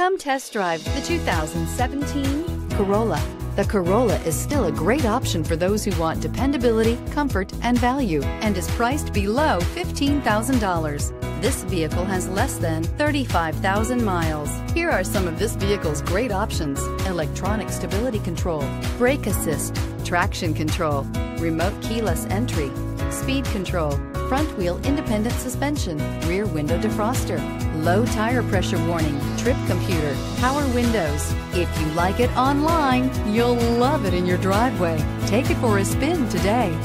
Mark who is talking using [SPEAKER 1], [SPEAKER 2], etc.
[SPEAKER 1] Come test drive the 2017 Corolla. The Corolla is still a great option for those who want dependability, comfort, and value, and is priced below $15,000. This vehicle has less than 35,000 miles. Here are some of this vehicle's great options. Electronic stability control, brake assist, traction control, remote keyless entry, speed control, front wheel independent suspension, rear window defroster, low tire pressure warning, trip computer, power windows. If you like it online, you'll love it in your driveway. Take it for a spin today.